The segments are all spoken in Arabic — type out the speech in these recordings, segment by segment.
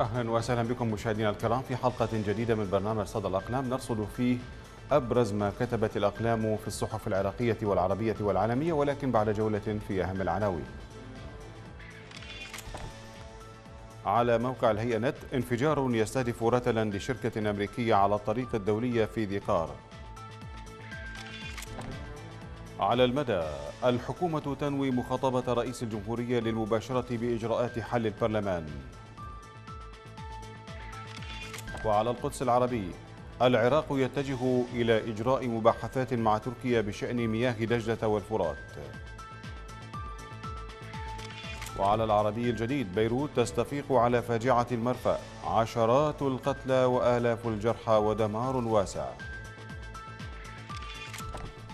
أهلا وسهلا بكم مشاهدينا الكرام. في حلقة جديدة من برنامج صدى الأقلام نرصد فيه أبرز ما كتبت الأقلام في الصحف العراقية والعربية والعالمية ولكن بعد جولة في أهم العناوين. على موقع الهيئة نت انفجار يستهدف رتلا لشركة أمريكية على الطريق الدولية في ذقار على المدى الحكومة تنوي مخاطبة رئيس الجمهورية للمباشرة بإجراءات حل البرلمان. وعلى القدس العربي العراق يتجه إلى إجراء مباحثات مع تركيا بشأن مياه دجلة والفرات. وعلى العربي الجديد بيروت تستفيق على فاجعة المرفأ عشرات القتلى وآلاف الجرحى ودمار واسع.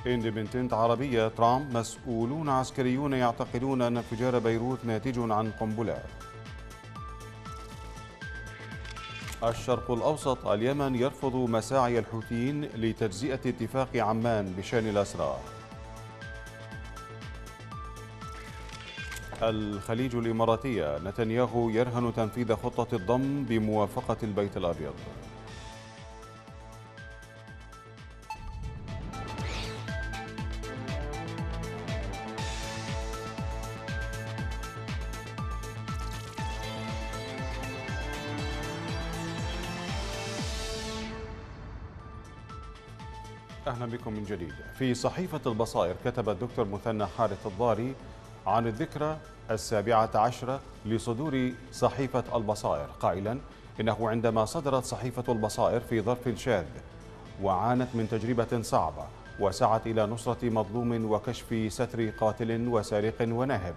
اندبنتنت عربية ترامب مسؤولون عسكريون يعتقدون أن انفجار بيروت ناتج عن قنبلة. الشرق الأوسط اليمن يرفض مساعي الحوثيين لتجزئة اتفاق عمان بشان الأسرى. الخليج الإماراتية نتنياهو يرهن تنفيذ خطة الضم بموافقة البيت الأبيض. بكم من جديد. في صحيفة البصائر كتب الدكتور مثنى حارث الضاري عن الذكرى السابعة عشرة لصدور صحيفة البصائر. قائلا إنه عندما صدرت صحيفة البصائر في ظرف شاذ وعانت من تجربة صعبة وسعت إلى نصرة مظلوم وكشف ستر قاتل وسارق وناهب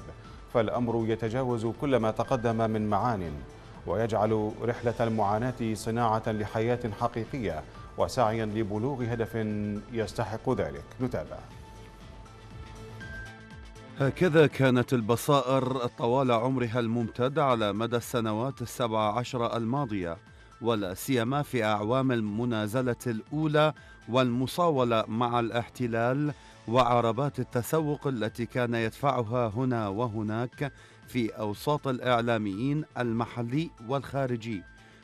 فالأمر يتجاوز كل ما تقدم من معان ويجعل رحلة المعاناة صناعة لحياة حقيقية وسعيا لبلوغ هدف يستحق ذلك. نتابع. هكذا كانت البصائر طوال عمرها الممتد على مدى السنوات السبع عشر الماضية ولا سيما في أعوام المنازلة الأولى والمصاولة مع الاحتلال وعربات التسوق التي كان يدفعها هنا وهناك في أوساط الإعلاميين المحلي والخارجي.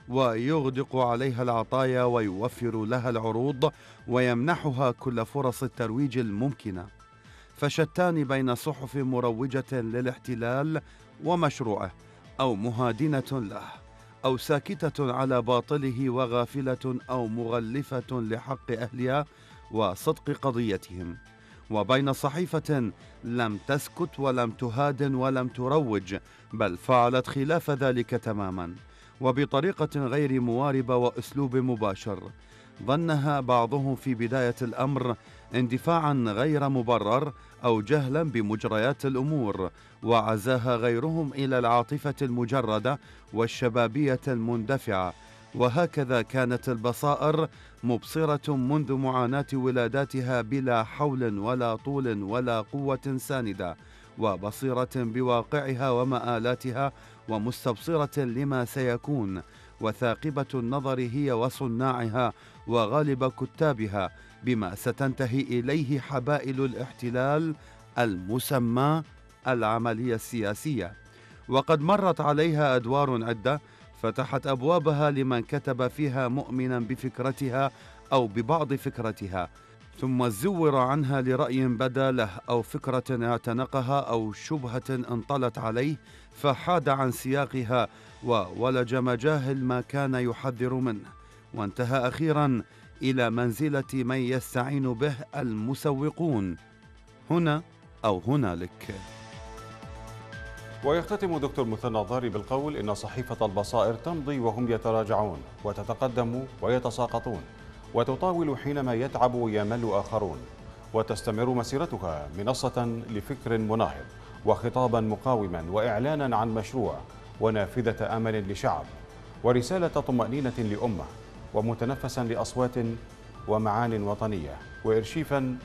ويغدق عليها العطايا ويوفر لها العروض ويمنحها كل فرص الترويج الممكنة. فشتان بين صحف مروجة للاحتلال ومشروعه أو مهادنة له أو ساكتة على باطله وغافلة أو مغلفة لحق أهلها وصدق قضيتهم. وبين صحيفة لم تسكت ولم تهادن ولم تروج بل فعلت خلاف ذلك تماما. وبطريقة غير مواربة وأسلوب مباشر. ظنها بعضهم في بداية الأمر اندفاعا غير مبرر أو جهلا بمجريات الأمور وعزاها غيرهم إلى العاطفة المجردة والشبابية المندفعة. وهكذا كانت البصائر مبصرة منذ معاناة ولاداتها بلا حول ولا طول ولا قوة ساندة وبصيرة بواقعها ومآلاتها ومستبصرة لما سيكون وثاقبة النظر هي وصناعها وغالب كتابها بما ستنتهي إليه حبائل الاحتلال المسمى العملية السياسية. وقد مرت عليها أدوار عدة فتحت أبوابها لمن كتب فيها مؤمنا بفكرتها أو ببعض فكرتها ثم زور عنها لرأي بدا له أو فكرة اعتنقها أو شبهة انطلت عليه فحاد عن سياقها وولج مجاهل ما كان يحذر منه. وانتهى أخيرا إلى منزلة من يستعين به المسوقون. هنا أو هنالك. ويختتم دكتور مثنى الضاري بالقول إن صحيفة البصائر تمضي وهم يتراجعون وتتقدم ويتساقطون وتطاول حينما يتعب ويمل آخرون. وتستمر مسيرتها منصة لفكر مناهض. وخطابا مقاوما وإعلانا عن مشروع ونافذة أمل لشعب ورسالة طمأنينة لأمة ومتنفسا لأصوات ومعان وطنية وإرشيفا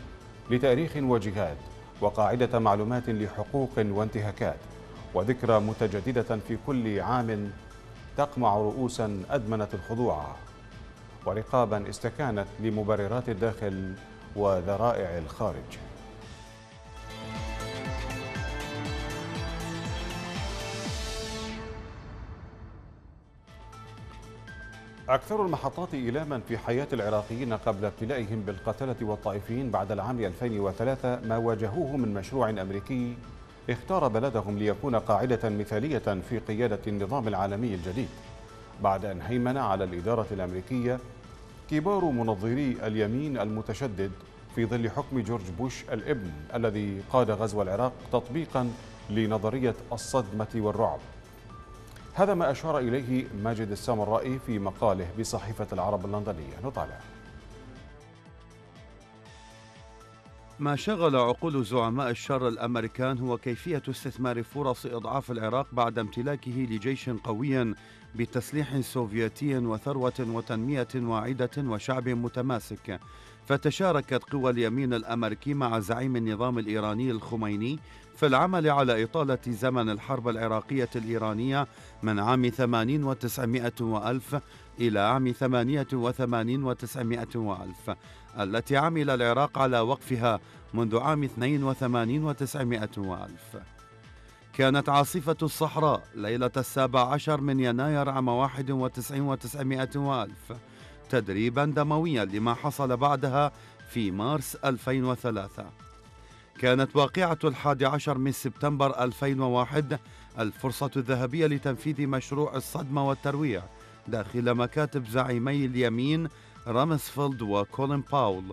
لتاريخ وجهاد وقاعدة معلومات لحقوق وانتهاكات وذكرى متجددة في كل عام تقمع رؤوسا أدمنت الخضوع ورقابا استكانت لمبررات الداخل وذرائع الخارج. أكثر المحطات إيلاما في حياة العراقيين قبل ابتلائهم بالقتلة والطائفيين بعد العام 2003 ما واجهوه من مشروع أمريكي اختار بلدهم ليكون قاعدة مثالية في قيادة النظام العالمي الجديد. بعد أن هيمن على الإدارة الأمريكية كبار منظري اليمين المتشدد في ظل حكم جورج بوش الابن الذي قاد غزو العراق تطبيقا لنظرية الصدمة والرعب. هذا ما أشار إليه ماجد السامرائي في مقاله بصحيفة العرب اللندنية. نطالع. ما شغل عقول زعماء الشر الأمريكان هو كيفية استثمار فرص إضعاف العراق بعد امتلاكه لجيش قوي بتسليح سوفيتي وثروة وتنمية واعدة وشعب متماسك. فتشاركت قوى اليمين الأمريكي مع زعيم النظام الإيراني الخميني في العمل على إطالة زمن الحرب العراقية الإيرانية من عام 80 وتسعمائة وألف إلى عام 88 وتسعمائة وألف التي عمل العراق على وقفها منذ عام 82 وتسعمائة وألف. كانت عاصفة الصحراء ليلة السابع عشر من يناير عام 91 وتسعمائة وألف تدريبا دمويا لما حصل بعدها في مارس 2003 كانت واقعة الحادي عشر من سبتمبر 2001 الفرصة الذهبية لتنفيذ مشروع الصدمة والترويع داخل مكاتب زعيمي اليمين رامسفيلد وكولين باول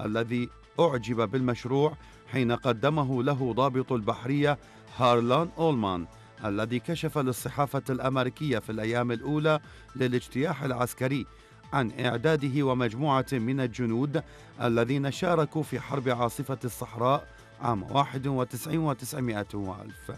الذي أعجب بالمشروع حين قدمه له ضابط البحرية هارلان أولمان الذي كشف للصحافة الأمريكية في الأيام الأولى للاجتياح العسكري عن إعداده ومجموعة من الجنود الذين شاركوا في حرب عاصفة الصحراء عام 91 و900 وألف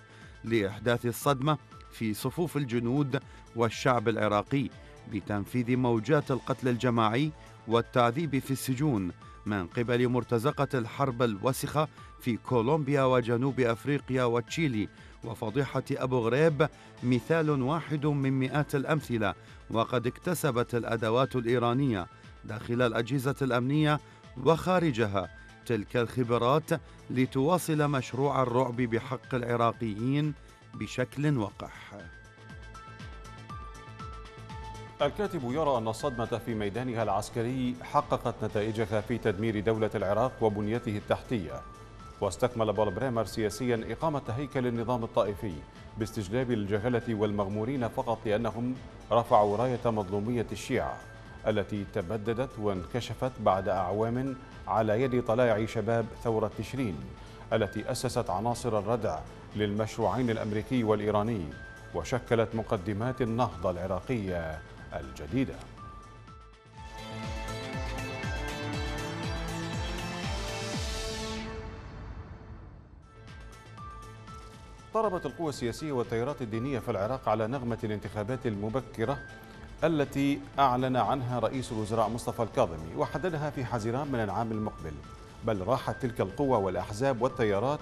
لإحداث الصدمة في صفوف الجنود والشعب العراقي بتنفيذ موجات القتل الجماعي والتعذيب في السجون من قبل مرتزقة الحرب الوسخة في كولومبيا وجنوب أفريقيا وتشيلي وفضيحة أبو غريب مثال واحد من مئات الأمثلة وقد اكتسبت الأدوات الإيرانية داخل الأجهزة الأمنية وخارجها تلك الخبرات لتواصل مشروع الرعب بحق العراقيين بشكل وقح. الكاتب يرى أن الصدمة في ميدانها العسكري حققت نتائجها في تدمير دولة العراق وبنيته التحتية. واستكمل بول بريمر سياسيا إقامة هيكل النظام الطائفي باستجلاب الجهلة والمغمورين فقط لأنهم رفعوا راية مظلومية الشيعة. التي تبددت وانكشفت بعد أعوام على يد طلائع شباب ثورة تشرين التي أسست عناصر الردع للمشروعين الأمريكي والإيراني وشكلت مقدمات النهضة العراقية الجديدة. طربت القوى السياسية والتيارات الدينية في العراق على نغمة الانتخابات المبكرة التي أعلن عنها رئيس الوزراء مصطفى الكاظمي وحددها في حزيران من العام المقبل. بل راحت تلك القوى والأحزاب والتيارات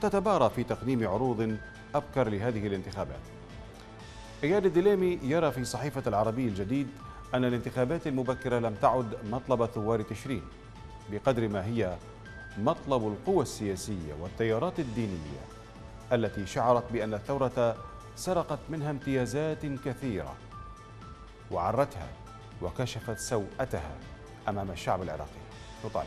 تتبارى في تقديم عروض أبكر لهذه الانتخابات. إياد الدليمي يرى في صحيفة العربي الجديد أن الانتخابات المبكرة لم تعد مطلب ثوار تشرين بقدر ما هي مطلب القوى السياسية والتيارات الدينية التي شعرت بأن الثورة سرقت منها امتيازات كثيرة. وعرتها وكشفت سوءتها أمام الشعب العراقي. نطالع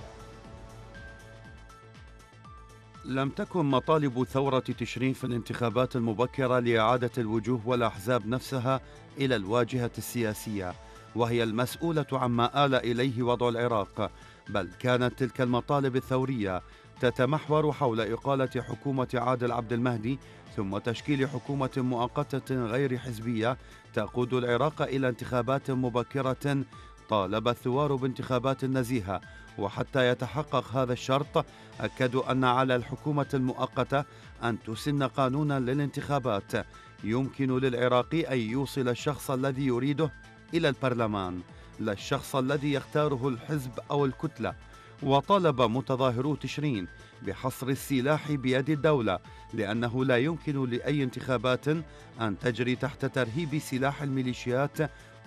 لم تكن مطالب ثورة تشرين في الانتخابات المبكرة لإعادة الوجوه والأحزاب نفسها إلى الواجهة السياسية وهي المسؤولة عما آل إليه وضع العراق بل كانت تلك المطالب الثورية تتمحور حول إقالة حكومة عادل عبد المهدي ثم تشكيل حكومة مؤقتة غير حزبية تقود العراق إلى انتخابات مبكرة طالب الثوار بانتخابات نزيهة. وحتى يتحقق هذا الشرط أكدوا أن على الحكومة المؤقتة أن تسن قانونا للانتخابات. يمكن للعراقي أن يوصل الشخص الذي يريده إلى البرلمان لا الشخص الذي يختاره الحزب أو الكتلة. وطالب متظاهرو تشرين بحصر السلاح بيد الدولة لأنه لا يمكن لأي انتخابات أن تجري تحت ترهيب سلاح الميليشيات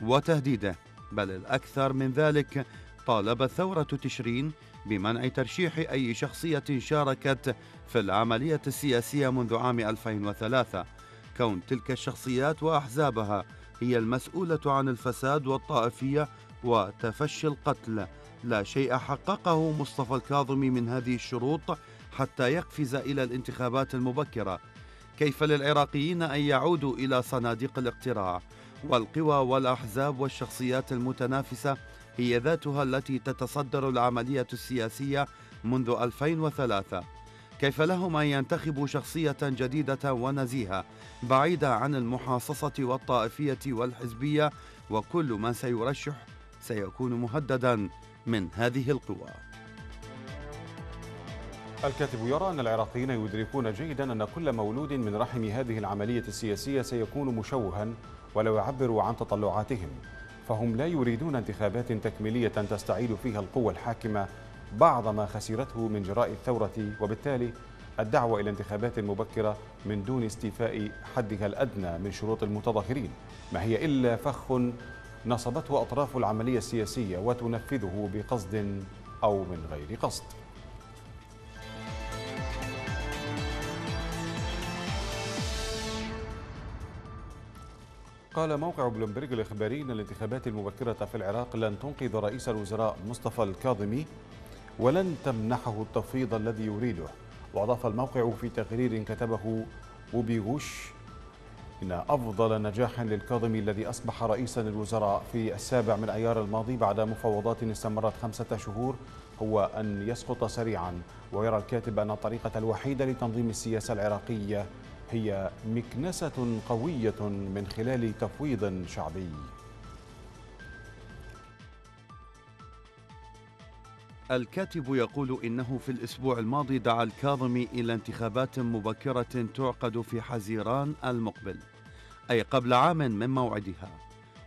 وتهديده بل الأكثر من ذلك طالبت ثورة تشرين بمنع ترشيح أي شخصية شاركت في العملية السياسية منذ عام 2003 كون تلك الشخصيات وأحزابها هي المسؤولة عن الفساد والطائفية وتفشي القتل لا شيء حققه مصطفى الكاظمي من هذه الشروط حتى يقفز إلى الانتخابات المبكرة. كيف للعراقيين أن يعودوا إلى صناديق الاقتراع؟ والقوى والأحزاب والشخصيات المتنافسة هي ذاتها التي تتصدر العملية السياسية منذ 2003 كيف لهم أن ينتخبوا شخصية جديدة ونزيهة بعيدة عن المحاصصة والطائفية والحزبية وكل من سيرشح سيكون مهددا. من هذه القوى. الكاتب يرى أن العراقيين يدركون جيدا أن كل مولود من رحم هذه العملية السياسية سيكون مشوها ولو يعبروا عن تطلعاتهم. فهم لا يريدون انتخابات تكميلية تستعيد فيها القوة الحاكمة بعض ما خسرته من جراء الثورة وبالتالي الدعوة إلى انتخابات مبكرة من دون استيفاء حدها الأدنى من شروط المتظاهرين. ما هي إلا فخ نصبته أطراف العملية السياسية وتنفذه بقصد أو من غير قصد. قال موقع بلومبرج الإخباري أن الانتخابات المبكرة في العراق لن تنقذ رئيس الوزراء مصطفى الكاظمي ولن تمنحه التفويض الذي يريده. وأضاف الموقع في تقرير كتبه وبيغوش إن أفضل نجاح للكاظمي الذي أصبح رئيسا للوزراء في السابع من أيار الماضي بعد مفاوضات استمرت خمسة شهور هو أن يسقط سريعا. ويرى الكاتب أن الطريقة الوحيدة لتنظيم السياسة العراقية هي مكنسة قوية من خلال تفويض شعبي. الكاتب يقول إنه في الأسبوع الماضي دعا الكاظمي إلى انتخابات مبكرة تعقد في حزيران المقبل. أي قبل عام من موعدها.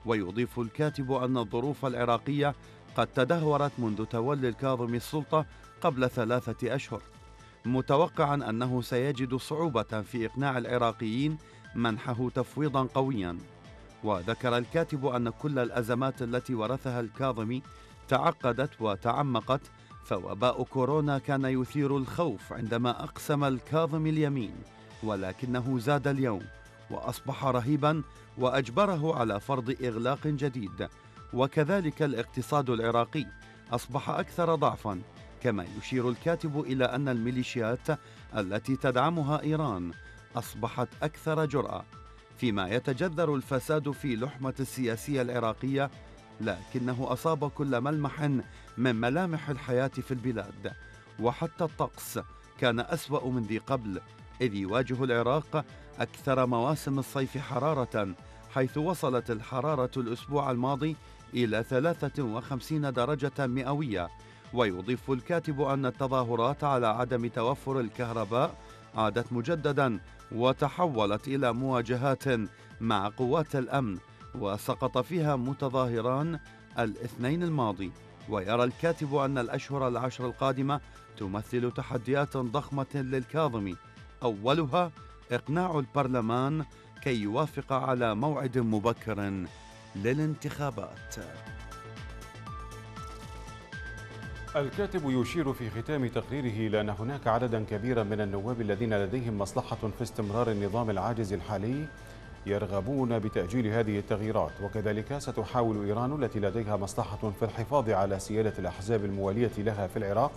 ويضيف الكاتب أن الظروف العراقية قد تدهورت منذ تولي الكاظمي السلطة قبل ثلاثة أشهر متوقعا أنه سيجد صعوبة في إقناع العراقيين منحه تفويضا قويا. وذكر الكاتب أن كل الأزمات التي ورثها الكاظمي تعقدت وتعمقت فوباء كورونا كان يثير الخوف عندما أقسم الكاظم اليمين ولكنه زاد اليوم. وأصبح رهيبا وأجبره على فرض إغلاق جديد. وكذلك الاقتصاد العراقي أصبح أكثر ضعفا كما يشير الكاتب إلى أن الميليشيات التي تدعمها إيران أصبحت أكثر جرأة فيما يتجذر الفساد في لحمة السياسية العراقية لكنه أصاب كل ملمح من ملامح الحياة في البلاد. وحتى الطقس كان أسوأ من ذي قبل إذ يواجه العراق أكثر مواسم الصيف حرارة حيث وصلت الحرارة الأسبوع الماضي إلى 53 درجة مئوية. ويضيف الكاتب أن التظاهرات على عدم توفر الكهرباء عادت مجددا وتحولت إلى مواجهات مع قوات الأمن وسقط فيها متظاهران الاثنين الماضي. ويرى الكاتب أن الأشهر العشر القادمة تمثل تحديات ضخمة للكاظمي أولها إقناع البرلمان كي يوافق على موعد مبكر للانتخابات. الكاتب يشير في ختام تقريره إلى أن هناك عددا كبيرا من النواب الذين لديهم مصلحة في استمرار النظام العاجز الحالي يرغبون بتأجيل هذه التغييرات وكذلك ستحاول إيران التي لديها مصلحة في الحفاظ على سيادة الأحزاب الموالية لها في العراق.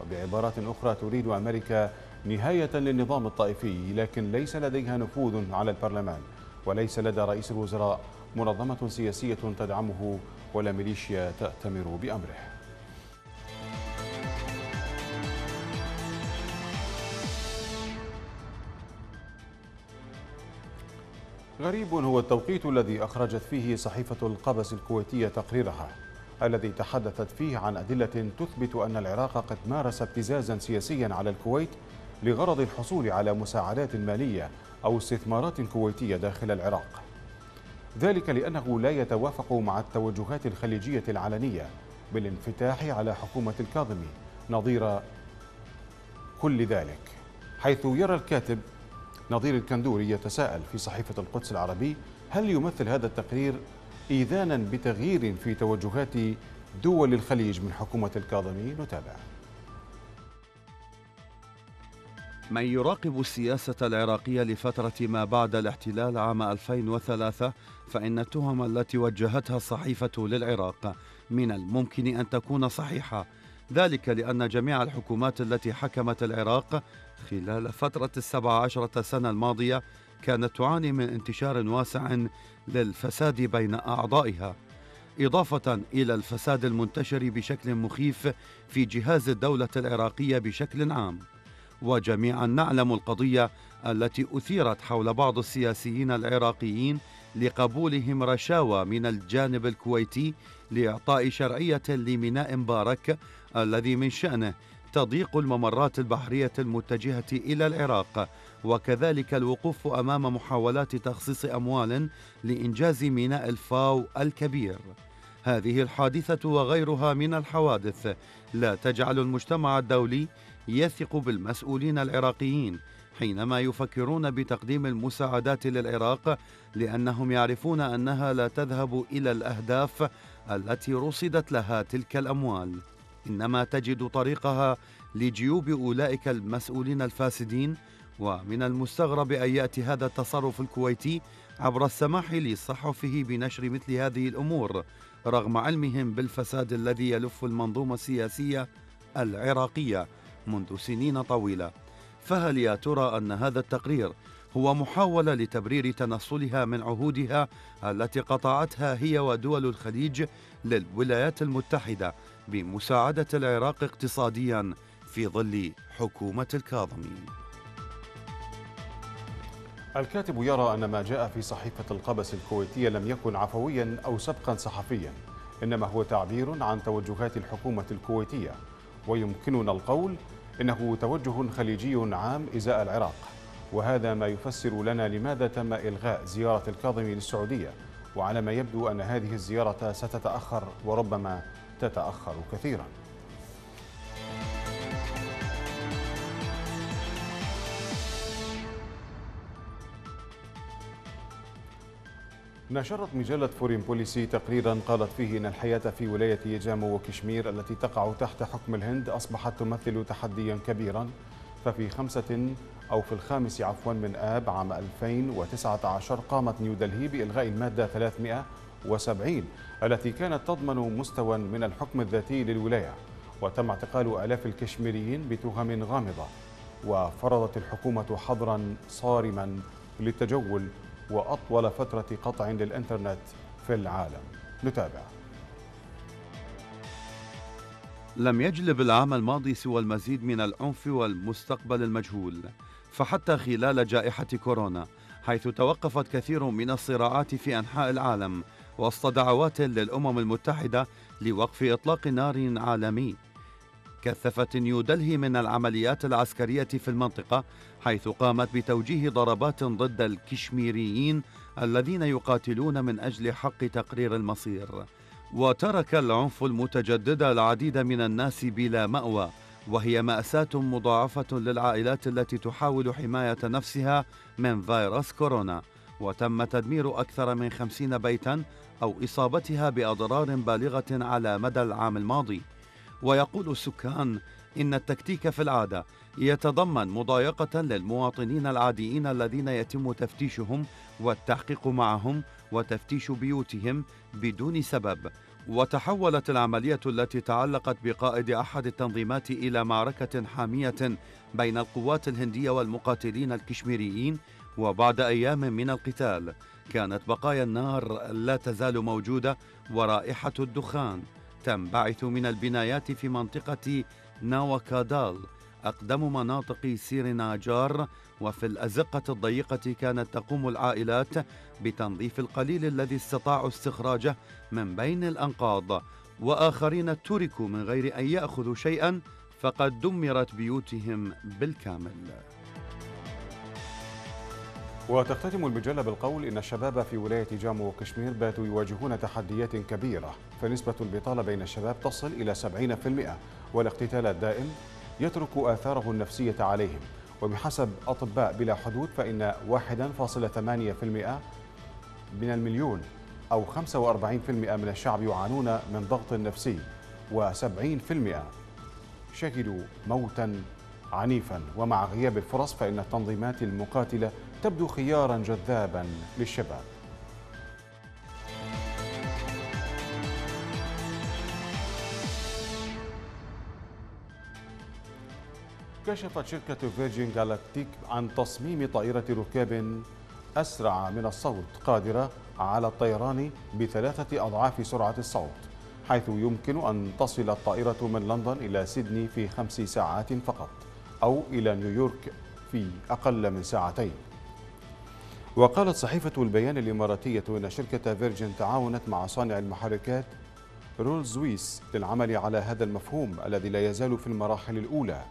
وبعبارات أخرى تريد أمريكا نهاية للنظام الطائفي لكن ليس لديها نفوذ على البرلمان وليس لدى رئيس الوزراء منظمة سياسية تدعمه ولا ميليشيا تأتمر بأمره. غريب هو التوقيت الذي أخرجت فيه صحيفة القبس الكويتية تقريرها الذي تحدثت فيه عن أدلة تثبت أن العراق قد مارس ابتزازا سياسيا على الكويت لغرض الحصول على مساعدات مالية أو استثمارات كويتية داخل العراق. ذلك لأنه لا يتوافق مع التوجهات الخليجية العلنية بالانفتاح على حكومة الكاظمي نظير كل ذلك حيث يرى الكاتب نظير الكندوري يتساءل في صحيفة القدس العربي هل يمثل هذا التقرير إيذانا بتغيير في توجهات دول الخليج من حكومة الكاظمي؟ نتابع. من يراقب السياسة العراقية لفترة ما بعد الاحتلال عام 2003 فإن التهم التي وجهتها الصحيفة للعراق من الممكن أن تكون صحيحة. ذلك لأن جميع الحكومات التي حكمت العراق خلال فترة السبع عشرة سنة الماضية كانت تعاني من انتشار واسع للفساد بين أعضائها. إضافة إلى الفساد المنتشر بشكل مخيف في جهاز الدولة العراقية بشكل عام. وجميعا نعلم القضية التي أثيرت حول بعض السياسيين العراقيين لقبولهم رشاوى من الجانب الكويتي لإعطاء شرعية لميناء مبارك الذي من شأنه تضيق الممرات البحرية المتجهة إلى العراق وكذلك الوقوف أمام محاولات تخصيص أموال لإنجاز ميناء الفاو الكبير. هذه الحادثة وغيرها من الحوادث لا تجعل المجتمع الدولي يثق بالمسؤولين العراقيين حينما يفكرون بتقديم المساعدات للعراق لأنهم يعرفون أنها لا تذهب إلى الأهداف التي رصدت لها تلك الأموال. إنما تجد طريقها لجيوب أولئك المسؤولين الفاسدين ومن المستغرب أن يأتي هذا التصرف الكويتي عبر السماح لصحفه بنشر مثل هذه الأمور رغم علمهم بالفساد الذي يلف المنظومة السياسية العراقية. منذ سنين طويلة. فهل يا ترى أن هذا التقرير هو محاولة لتبرير تنصلها من عهودها التي قطعتها هي ودول الخليج للولايات المتحدة بمساعدة العراق اقتصاديا في ظل حكومة الكاظمي؟ الكاتب يرى أن ما جاء في صحيفة القبس الكويتية لم يكن عفويا أو سبقا صحفيا إنما هو تعبير عن توجهات الحكومة الكويتية. ويمكننا القول إنه توجه خليجي عام إزاء العراق. وهذا ما يفسر لنا لماذا تم إلغاء زيارة الكاظمي للسعودية وعلى ما يبدو أن هذه الزيارة ستتأخر وربما تتأخر كثيراً. نشرت مجلة فورين بوليسي تقريرا قالت فيه أن الحياة في ولاية جامو وكشمير التي تقع تحت حكم الهند أصبحت تمثل تحديا كبيرا. ففي خمسة أو في الخامس عفوا من آب عام 2019 قامت نيودلهي بإلغاء المادة 370 التي كانت تضمن مستوى من الحكم الذاتي للولاية. وتم اعتقال آلاف الكشميريين بتهم غامضة. وفرضت الحكومة حظرا صارما للتجول وأطول فترة قطع للإنترنت في العالم. نتابع. لم يجلب العام الماضي سوى المزيد من العنف والمستقبل المجهول فحتى خلال جائحة كورونا حيث توقفت كثير من الصراعات في أنحاء العالم وسط دعوات للأمم المتحدة لوقف إطلاق نار عالمي. كثفت نيودلهي من العمليات العسكرية في المنطقة حيث قامت بتوجيه ضربات ضد الكشميريين الذين يقاتلون من أجل حق تقرير المصير. وترك العنف المتجدد العديد من الناس بلا مأوى وهي مأساة مضاعفة للعائلات التي تحاول حماية نفسها من فيروس كورونا. وتم تدمير أكثر من خمسين بيتا أو إصابتها بأضرار بالغة على مدى العام الماضي. ويقول السكان إن التكتيك في العادة يتضمن مضايقة للمواطنين العاديين الذين يتم تفتيشهم والتحقيق معهم وتفتيش بيوتهم بدون سبب. وتحولت العملية التي تعلقت بقائد أحد التنظيمات إلى معركة حامية بين القوات الهندية والمقاتلين الكشميريين وبعد أيام من القتال. كانت بقايا النار لا تزال موجودة ورائحة الدخان. تنبعث من البنايات في منطقة ناوكادال أقدم مناطق سيريناجار وفي الأزقة الضيقة كانت تقوم العائلات بتنظيف القليل الذي استطاعوا استخراجه من بين الأنقاض وآخرين تركوا من غير أن يأخذوا شيئا فقد دمرت بيوتهم بالكامل. وتختتم المجلة بالقول إن الشباب في ولاية جامو وكشمير باتوا يواجهون تحديات كبيرة فنسبة البطالة بين الشباب تصل إلى 70% والاقتتال الدائم يترك آثاره النفسية عليهم. وبحسب أطباء بلا حدود فإن 1.8% من المليون أو 45% من الشعب يعانون من ضغط نفسي و70% شهدوا موتا عنيفا. ومع غياب الفرص فإن التنظيمات المقاتلة تبدو خيارا جذابا للشباب. كشفت شركة فيرجين جالاكتيك عن تصميم طائرة ركاب أسرع من الصوت قادرة على الطيران بثلاثة أضعاف سرعة الصوت حيث يمكن أن تصل الطائرة من لندن إلى سيدني في خمس ساعات فقط أو إلى نيويورك في أقل من ساعتين. وقالت صحيفة البيان الإماراتية أن شركة فيرجن تعاونت مع صانع المحركات رولز رويس للعمل على هذا المفهوم الذي لا يزال في المراحل الأولى.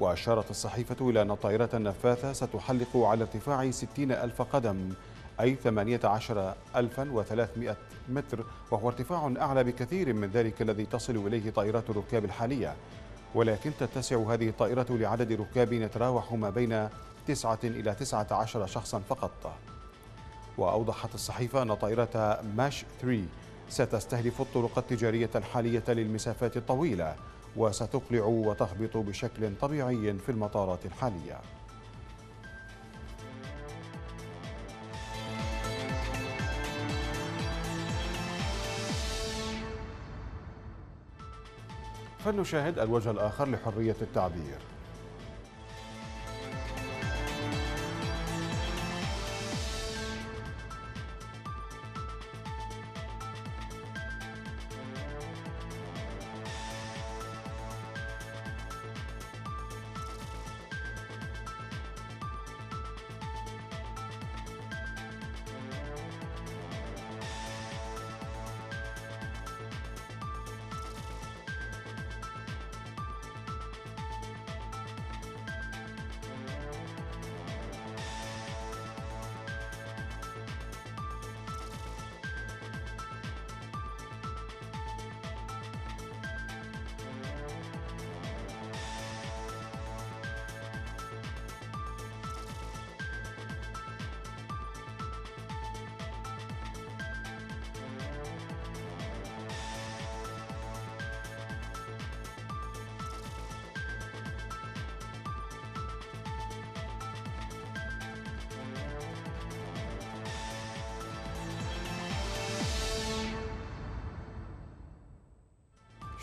وأشارت الصحيفة إلى أن الطائرة النفاثة ستحلق على ارتفاع 60 ألف قدم أي 18300 متر وهو ارتفاع أعلى بكثير من ذلك الذي تصل إليه طائرات الركاب الحالية. ولكن تتسع هذه الطائرة لعدد ركاب يتراوح ما بين 9 إلى 19 شخصا فقط. وأوضحت الصحيفة أن طائرة ماش 3 ستستهدف الطرق التجارية الحالية للمسافات الطويلة وستقلع وتهبط بشكل طبيعي في المطارات الحالية. فلنشاهد الوجه الآخر لحرية التعبير.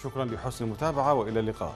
شكرا لحسن المتابعة وإلى اللقاء.